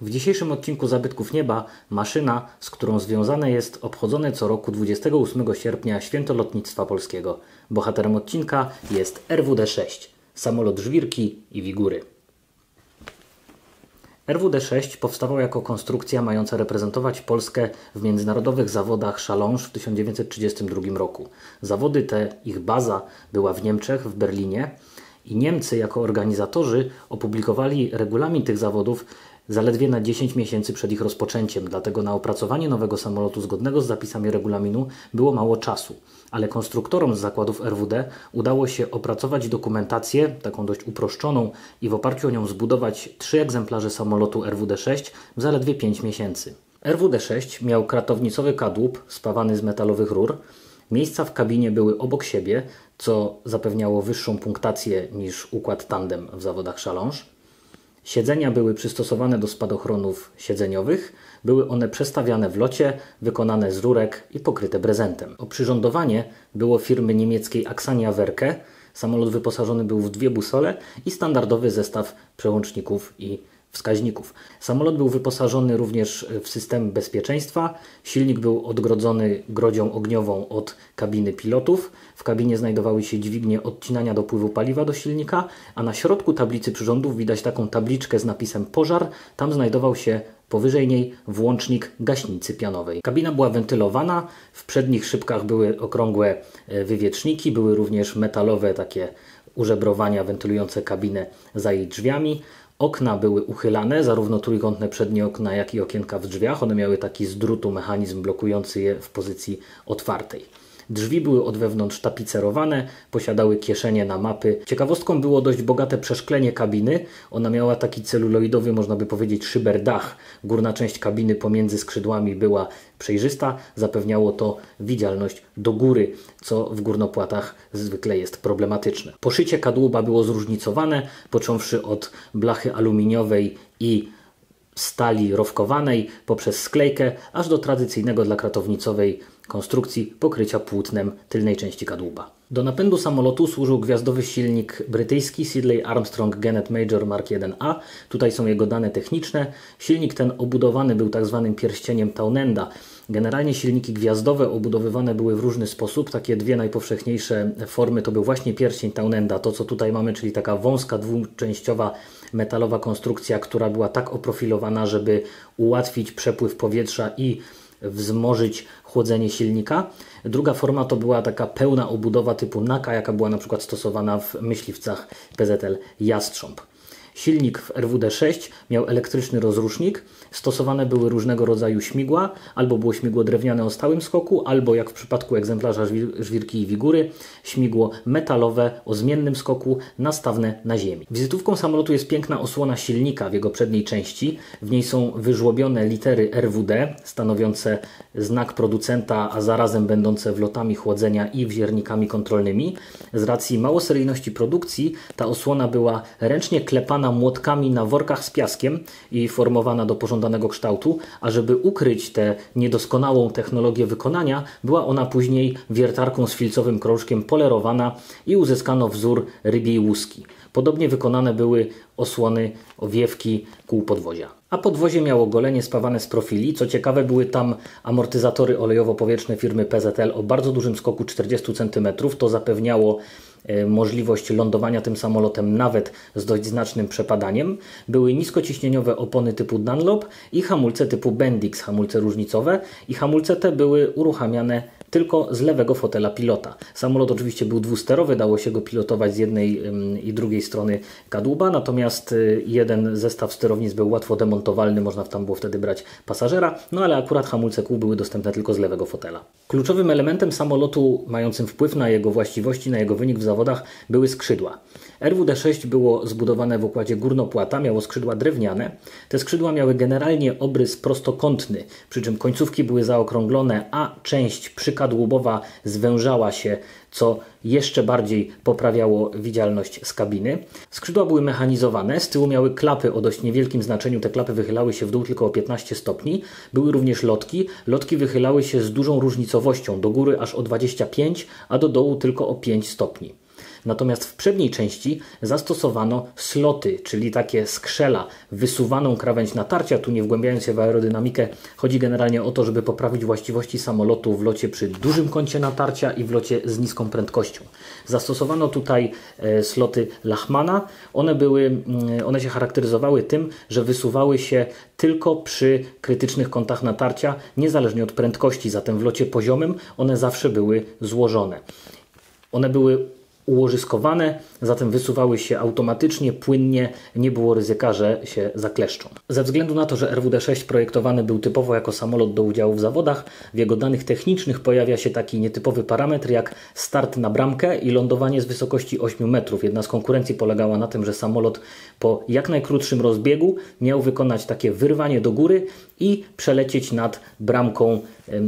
W dzisiejszym odcinku Zabytków Nieba maszyna, z którą związane jest obchodzone co roku 28 sierpnia Święto Lotnictwa Polskiego. Bohaterem odcinka jest RWD-6, samolot żwirki i wigury. RWD-6 powstawał jako konstrukcja mająca reprezentować Polskę w międzynarodowych zawodach Challenge w 1932 roku. Zawody te, ich baza była w Niemczech, w Berlinie i Niemcy jako organizatorzy opublikowali regulamin tych zawodów zaledwie na 10 miesięcy przed ich rozpoczęciem, dlatego na opracowanie nowego samolotu zgodnego z zapisami regulaminu było mało czasu. Ale konstruktorom z zakładów RWD udało się opracować dokumentację, taką dość uproszczoną, i w oparciu o nią zbudować trzy egzemplarze samolotu RWD-6 w zaledwie 5 miesięcy. RWD-6 miał kratownicowy kadłub spawany z metalowych rur. Miejsca w kabinie były obok siebie, co zapewniało wyższą punktację niż układ tandem w zawodach Challenge. Siedzenia były przystosowane do spadochronów siedzeniowych. Były one przestawiane w locie, wykonane z rurek i pokryte brezentem. Oprzyrządowanie było firmy niemieckiej Aksania Werke. Samolot wyposażony był w dwie busole i standardowy zestaw przełączników i wskaźników. Samolot był wyposażony również w system bezpieczeństwa. Silnik był odgrodzony grodzią ogniową od kabiny pilotów. W kabinie znajdowały się dźwignie odcinania dopływu paliwa do silnika, a na środku tablicy przyrządów widać taką tabliczkę z napisem pożar. Tam znajdował się Powyżej niej włącznik gaśnicy pianowej. Kabina była wentylowana, w przednich szybkach były okrągłe wywieczniki, były również metalowe takie użebrowania wentylujące kabinę za jej drzwiami. Okna były uchylane, zarówno trójkątne przednie okna, jak i okienka w drzwiach. One miały taki z drutu mechanizm blokujący je w pozycji otwartej. Drzwi były od wewnątrz tapicerowane, posiadały kieszenie na mapy. Ciekawostką było dość bogate przeszklenie kabiny. Ona miała taki celuloidowy, można by powiedzieć, szyberdach. Górna część kabiny pomiędzy skrzydłami była przejrzysta, zapewniało to widzialność do góry, co w górnopłatach zwykle jest problematyczne. Poszycie kadłuba było zróżnicowane, począwszy od blachy aluminiowej i stali rowkowanej poprzez sklejkę, aż do tradycyjnego dla kratownicowej konstrukcji pokrycia płótnem tylnej części kadłuba. Do napędu samolotu służył gwiazdowy silnik brytyjski Sidley Armstrong Genet Major Mark 1A. Tutaj są jego dane techniczne. Silnik ten obudowany był tak zwanym pierścieniem Townenda. Generalnie silniki gwiazdowe obudowywane były w różny sposób. Takie dwie najpowszechniejsze formy to był właśnie pierścień Townenda, to co tutaj mamy, czyli taka wąska, dwuczęściowa metalowa konstrukcja, która była tak oprofilowana, żeby ułatwić przepływ powietrza i wzmożyć chłodzenie silnika. Druga forma to była taka pełna obudowa typu NAKA, jaka była na przykład stosowana w myśliwcach PZL Jastrząb. Silnik w RWD-6 miał elektryczny rozrusznik, stosowane były różnego rodzaju śmigła, albo było śmigło drewniane o stałym skoku, albo jak w przypadku egzemplarza żwirki i wigury, śmigło metalowe o zmiennym skoku, nastawne na ziemi. Wizytówką samolotu jest piękna osłona silnika w jego przedniej części. W niej są wyżłobione litery RWD, stanowiące znak producenta, a zarazem będące wlotami chłodzenia i wziernikami kontrolnymi. Z racji małoseryjności produkcji ta osłona była ręcznie klepana młotkami na workach z piaskiem i formowana do pożądanego kształtu, a żeby ukryć tę niedoskonałą technologię wykonania, była ona później wiertarką z filcowym krążkiem polerowana i uzyskano wzór rybiej łuski. Podobnie wykonane były osłony, owiewki kół podwozia. A podwozie miało golenie spawane z profili. Co ciekawe, były tam amortyzatory olejowo-powietrzne firmy PZL o bardzo dużym skoku 40 cm. To zapewniało możliwość lądowania tym samolotem nawet z dość znacznym przepadaniem. Były niskociśnieniowe opony typu Dunlop i hamulce typu Bendix, hamulce różnicowe i hamulce te były uruchamiane tylko z lewego fotela pilota. Samolot oczywiście był dwusterowy, dało się go pilotować z jednej i drugiej strony kadłuba, natomiast jeden zestaw sterownic był łatwo demontowalny, można tam było wtedy brać pasażera, no ale akurat hamulce kół były dostępne tylko z lewego fotela. Kluczowym elementem samolotu mającym wpływ na jego właściwości, na jego wynik w zawodach były skrzydła. RWD-6 było zbudowane w układzie górnopłata, miało skrzydła drewniane. Te skrzydła miały generalnie obrys prostokątny, przy czym końcówki były zaokrąglone, a część przykadłubowa zwężała się, co jeszcze bardziej poprawiało widzialność z kabiny. Skrzydła były mechanizowane, z tyłu miały klapy o dość niewielkim znaczeniu, te klapy wychylały się w dół tylko o 15 stopni. Były również lotki, lotki wychylały się z dużą różnicowością, do góry aż o 25, a do dołu tylko o 5 stopni. Natomiast w przedniej części zastosowano sloty, czyli takie skrzela, wysuwaną krawędź natarcia. Tu nie wgłębiając się w aerodynamikę, chodzi generalnie o to, żeby poprawić właściwości samolotu w locie przy dużym kącie natarcia i w locie z niską prędkością. Zastosowano tutaj e, sloty Lachmana. One, były, mm, one się charakteryzowały tym, że wysuwały się tylko przy krytycznych kątach natarcia, niezależnie od prędkości. Zatem w locie poziomym one zawsze były złożone. One były ułożyskowane, zatem wysuwały się automatycznie, płynnie, nie było ryzyka, że się zakleszczą. Ze względu na to, że RWD-6 projektowany był typowo jako samolot do udziału w zawodach, w jego danych technicznych pojawia się taki nietypowy parametr jak start na bramkę i lądowanie z wysokości 8 metrów. Jedna z konkurencji polegała na tym, że samolot po jak najkrótszym rozbiegu miał wykonać takie wyrwanie do góry i przelecieć nad bramką,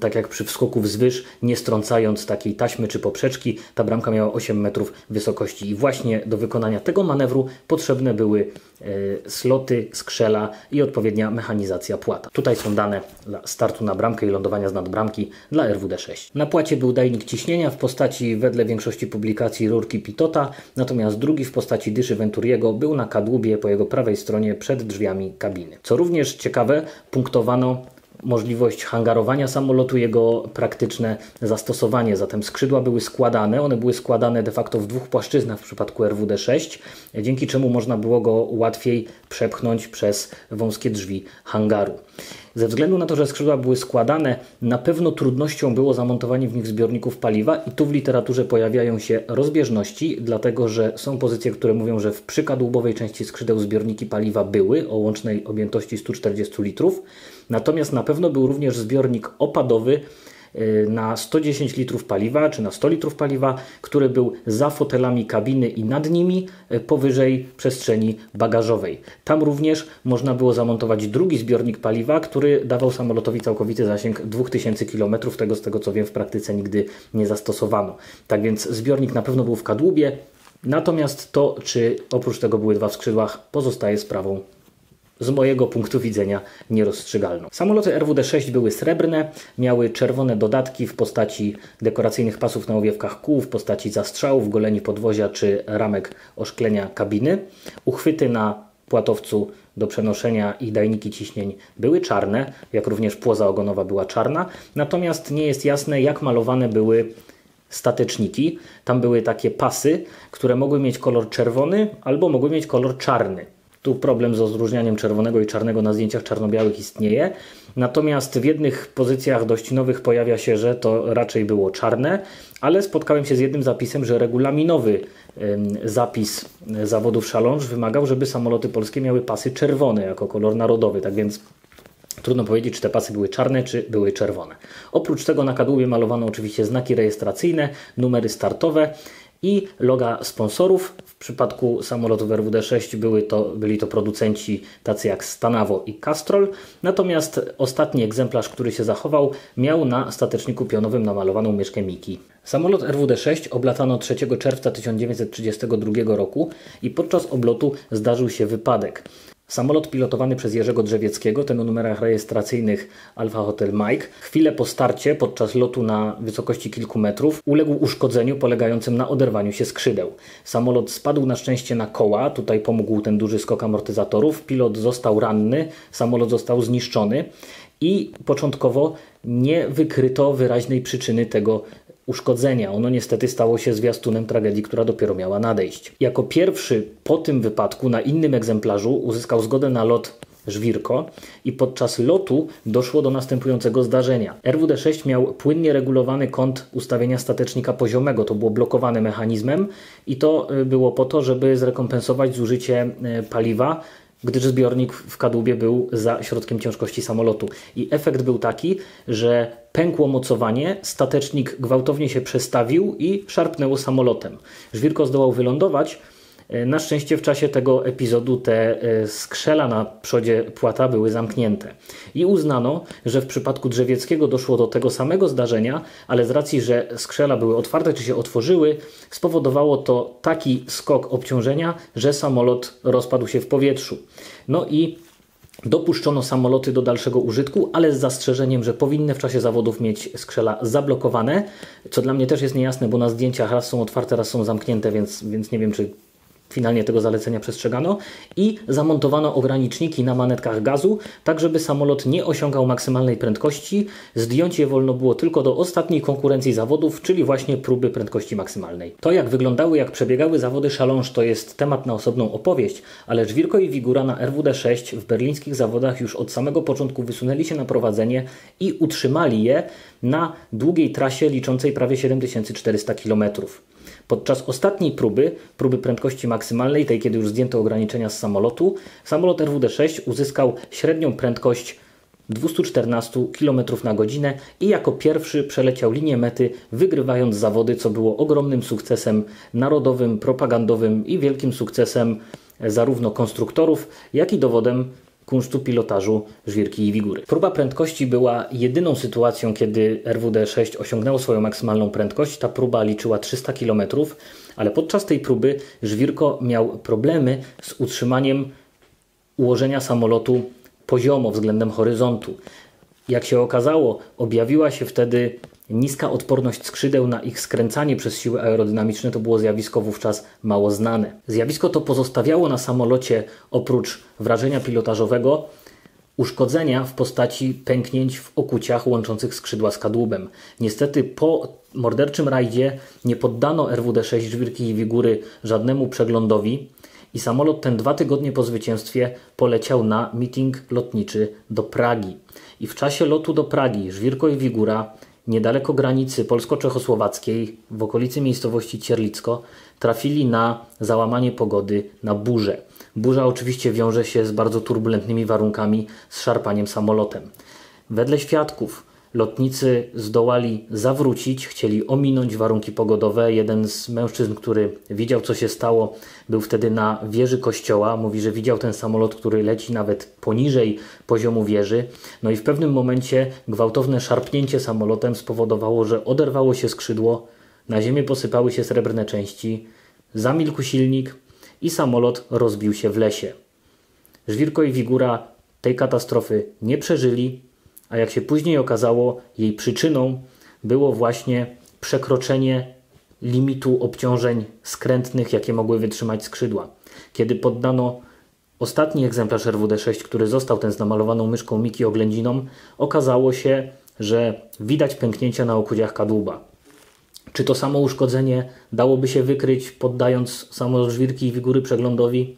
tak jak przy wskoku wzwyż, nie strącając takiej taśmy czy poprzeczki. Ta bramka miała 8 metrów wysokości i właśnie do wykonania tego manewru potrzebne były e, sloty, skrzela i odpowiednia mechanizacja płata. Tutaj są dane dla startu na bramkę i lądowania z nadbramki dla RWD-6. Na płacie był dajnik ciśnienia w postaci wedle większości publikacji rurki Pitota, natomiast drugi w postaci dyszy Venturiego był na kadłubie po jego prawej stronie przed drzwiami kabiny. Co również ciekawe, punktowano możliwość hangarowania samolotu, jego praktyczne zastosowanie. Zatem skrzydła były składane, one były składane de facto w dwóch płaszczyznach w przypadku RWD-6, dzięki czemu można było go łatwiej przepchnąć przez wąskie drzwi hangaru. Ze względu na to, że skrzydła były składane, na pewno trudnością było zamontowanie w nich zbiorników paliwa i tu w literaturze pojawiają się rozbieżności, dlatego że są pozycje, które mówią, że w przykadłubowej części skrzydeł zbiorniki paliwa były o łącznej objętości 140 litrów, natomiast na pewno był również zbiornik opadowy na 110 litrów paliwa, czy na 100 litrów paliwa, który był za fotelami kabiny i nad nimi y, powyżej przestrzeni bagażowej. Tam również można było zamontować drugi zbiornik paliwa, który dawał samolotowi całkowity zasięg 2000 km. Tego z tego co wiem w praktyce nigdy nie zastosowano. Tak więc zbiornik na pewno był w kadłubie, natomiast to, czy oprócz tego były dwa w skrzydłach, pozostaje sprawą z mojego punktu widzenia nierozstrzygalną. Samoloty RWD-6 były srebrne, miały czerwone dodatki w postaci dekoracyjnych pasów na owiewkach kół, w postaci zastrzałów, goleni podwozia czy ramek oszklenia kabiny. Uchwyty na płatowcu do przenoszenia i dajniki ciśnień były czarne, jak również płoza ogonowa była czarna, natomiast nie jest jasne jak malowane były stateczniki. Tam były takie pasy, które mogły mieć kolor czerwony albo mogły mieć kolor czarny. Tu problem z rozróżnianiem czerwonego i czarnego na zdjęciach czarno-białych istnieje. Natomiast w jednych pozycjach dość nowych pojawia się, że to raczej było czarne, ale spotkałem się z jednym zapisem, że regulaminowy zapis zawodów szaląż wymagał, żeby samoloty polskie miały pasy czerwone jako kolor narodowy. Tak więc Trudno powiedzieć, czy te pasy były czarne, czy były czerwone. Oprócz tego na kadłubie malowano oczywiście znaki rejestracyjne, numery startowe i loga sponsorów. W przypadku samolotów RWD-6 były to, byli to producenci tacy jak Stanavo i Castrol. Natomiast ostatni egzemplarz, który się zachował, miał na stateczniku pionowym namalowaną mieszkę Miki. Samolot RWD-6 oblatano 3 czerwca 1932 roku i podczas oblotu zdarzył się wypadek. Samolot pilotowany przez Jerzego Drzewieckiego, ten o numerach rejestracyjnych Alfa Hotel Mike, chwilę po starcie, podczas lotu na wysokości kilku metrów, uległ uszkodzeniu polegającym na oderwaniu się skrzydeł. Samolot spadł na szczęście na koła, tutaj pomógł ten duży skok amortyzatorów, pilot został ranny, samolot został zniszczony i początkowo nie wykryto wyraźnej przyczyny tego uszkodzenia. Ono niestety stało się zwiastunem tragedii, która dopiero miała nadejść. Jako pierwszy po tym wypadku na innym egzemplarzu uzyskał zgodę na lot żwirko i podczas lotu doszło do następującego zdarzenia. RWD-6 miał płynnie regulowany kąt ustawienia statecznika poziomego, to było blokowane mechanizmem i to y, było po to, żeby zrekompensować zużycie y, paliwa gdyż zbiornik w kadłubie był za środkiem ciężkości samolotu. I efekt był taki, że pękło mocowanie, statecznik gwałtownie się przestawił i szarpnęło samolotem. Żwirko zdołał wylądować, na szczęście w czasie tego epizodu te e, skrzela na przodzie płata były zamknięte. I uznano, że w przypadku Drzewieckiego doszło do tego samego zdarzenia, ale z racji, że skrzela były otwarte czy się otworzyły, spowodowało to taki skok obciążenia, że samolot rozpadł się w powietrzu. No i Dopuszczono samoloty do dalszego użytku, ale z zastrzeżeniem, że powinny w czasie zawodów mieć skrzela zablokowane, co dla mnie też jest niejasne, bo na zdjęciach raz są otwarte, raz są zamknięte, więc, więc nie wiem, czy Finalnie tego zalecenia przestrzegano i zamontowano ograniczniki na manetkach gazu, tak żeby samolot nie osiągał maksymalnej prędkości. Zdjąć je wolno było tylko do ostatniej konkurencji zawodów, czyli właśnie próby prędkości maksymalnej. To jak wyglądały, jak przebiegały zawody Challenge to jest temat na osobną opowieść, ale Żwirko i Wigura na RWD6 w berlińskich zawodach już od samego początku wysunęli się na prowadzenie i utrzymali je na długiej trasie liczącej prawie 7400 km. Podczas ostatniej próby, próby prędkości maksymalnej, tej kiedy już zdjęto ograniczenia z samolotu, samolot RWD-6 uzyskał średnią prędkość 214 km na godzinę i jako pierwszy przeleciał linię mety, wygrywając zawody, co było ogromnym sukcesem narodowym, propagandowym i wielkim sukcesem zarówno konstruktorów, jak i dowodem kunsztu pilotażu żwirki i wigury. Próba prędkości była jedyną sytuacją, kiedy RWD-6 osiągnęło swoją maksymalną prędkość. Ta próba liczyła 300 km, ale podczas tej próby żwirko miał problemy z utrzymaniem ułożenia samolotu poziomo względem horyzontu. Jak się okazało, objawiła się wtedy Niska odporność skrzydeł na ich skręcanie przez siły aerodynamiczne to było zjawisko wówczas mało znane. Zjawisko to pozostawiało na samolocie oprócz wrażenia pilotażowego uszkodzenia w postaci pęknięć w okuciach łączących skrzydła z kadłubem. Niestety po morderczym rajdzie nie poddano RWD-6 Żwirki i Wigury żadnemu przeglądowi i samolot ten dwa tygodnie po zwycięstwie poleciał na meeting lotniczy do Pragi. I w czasie lotu do Pragi Żwirko i Wigura niedaleko granicy polsko-czechosłowackiej, w okolicy miejscowości Cierlicko, trafili na załamanie pogody, na burzę. Burza oczywiście wiąże się z bardzo turbulentnymi warunkami, z szarpaniem samolotem. Wedle świadków Lotnicy zdołali zawrócić, chcieli ominąć warunki pogodowe. Jeden z mężczyzn, który widział, co się stało, był wtedy na wieży kościoła. Mówi, że widział ten samolot, który leci nawet poniżej poziomu wieży. No i w pewnym momencie gwałtowne szarpnięcie samolotem spowodowało, że oderwało się skrzydło, na ziemię posypały się srebrne części, zamilkł silnik i samolot rozbił się w lesie. Żwirko i Wigura tej katastrofy nie przeżyli, a jak się później okazało, jej przyczyną było właśnie przekroczenie limitu obciążeń skrętnych, jakie mogły wytrzymać skrzydła. Kiedy poddano ostatni egzemplarz RWD-6, który został ten z namalowaną myszką Miki oględziną, okazało się, że widać pęknięcia na okudziach kadłuba. Czy to samo uszkodzenie dałoby się wykryć, poddając samolot żwirki i wigury przeglądowi?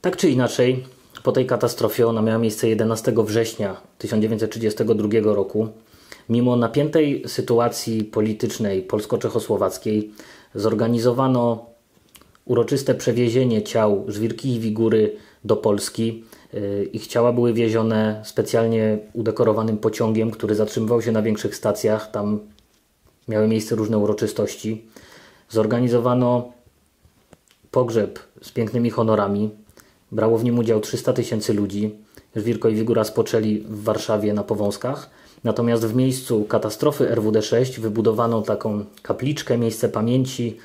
Tak czy inaczej, po tej katastrofie ona miała miejsce 11 września 1932 roku. Mimo napiętej sytuacji politycznej polsko-czechosłowackiej zorganizowano uroczyste przewiezienie ciał Żwirki i Wigury do Polski. Y, ich ciała były wiezione specjalnie udekorowanym pociągiem, który zatrzymywał się na większych stacjach. Tam miały miejsce różne uroczystości. Zorganizowano pogrzeb z pięknymi honorami. Brało w nim udział 300 tysięcy ludzi. Żwirko i Wigura spoczęli w Warszawie na Powązkach. Natomiast w miejscu katastrofy RWD-6 wybudowano taką kapliczkę, miejsce pamięci.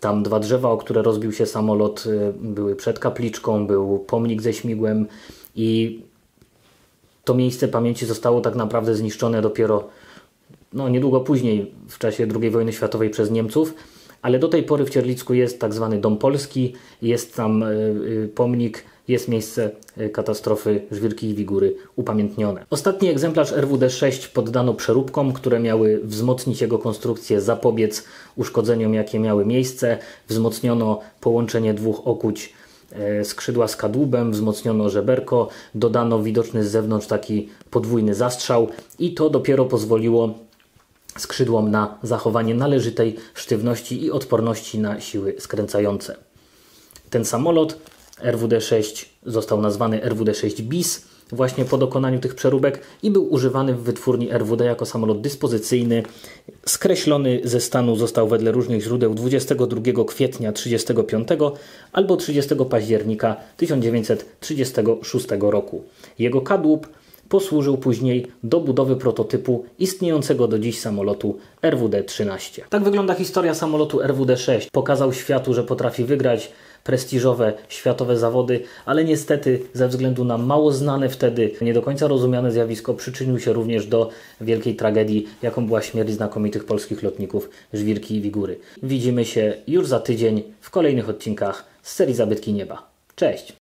Tam dwa drzewa, o które rozbił się samolot, y, były przed kapliczką, był pomnik ze śmigłem i to miejsce pamięci zostało tak naprawdę zniszczone dopiero no, niedługo później, w czasie II wojny światowej przez Niemców ale do tej pory w Cierlicku jest tak zwany Dom Polski, jest tam y, y, pomnik jest miejsce e, katastrofy Żwirki i Wigury upamiętnione. Ostatni egzemplarz RWD-6 poddano przeróbkom, które miały wzmocnić jego konstrukcję, zapobiec uszkodzeniom, jakie miały miejsce. Wzmocniono połączenie dwóch okuć e, skrzydła z kadłubem, wzmocniono żeberko, dodano widoczny z zewnątrz taki podwójny zastrzał i to dopiero pozwoliło skrzydłom na zachowanie należytej sztywności i odporności na siły skręcające. Ten samolot RWD-6 został nazwany RWD-6 BIS właśnie po dokonaniu tych przeróbek i był używany w wytwórni RWD jako samolot dyspozycyjny. Skreślony ze stanu został wedle różnych źródeł 22 kwietnia 1935 albo 30 października 1936 roku. Jego kadłub posłużył później do budowy prototypu istniejącego do dziś samolotu RWD-13. Tak wygląda historia samolotu RWD-6. Pokazał światu, że potrafi wygrać prestiżowe światowe zawody, ale niestety ze względu na mało znane wtedy, nie do końca rozumiane zjawisko przyczynił się również do wielkiej tragedii, jaką była śmierć znakomitych polskich lotników Żwirki i Wigury. Widzimy się już za tydzień w kolejnych odcinkach z serii Zabytki Nieba. Cześć!